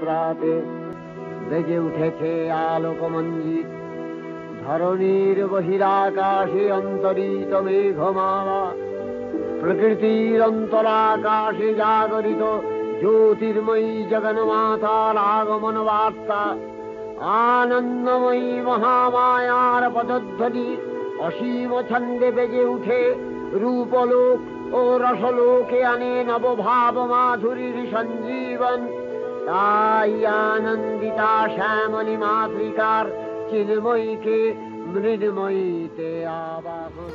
প্রাতে বেজে উঠেছে আলোকমঞ্জিত ধরণীর বহিরাকাশে অন্তরিত মেঘমালা। প্রকৃতির অন্তরাকাশে জাগরিত জ্যোতির্ময়ী জগন্মাতার আগমন বার্তা। আনন্দময়ী মহামায়ার পদধ্বনি অসীম ছন্দে বেজে উঠে রূপলোক ও রসলোকে আনে নবভাব মাধুরীর সঞ্জীবন তাই আনন্দিতা শ্যামলী মাতৃকার চিন্ময়ীকে মৃন্ময়ীতে আবাহন